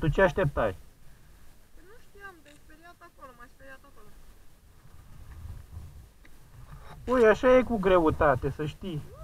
Tu ce așteptai? Nu știam, te-ai speriat acolo, m-ai speriat acolo. Ui, așa e cu greutate, să știi. Nu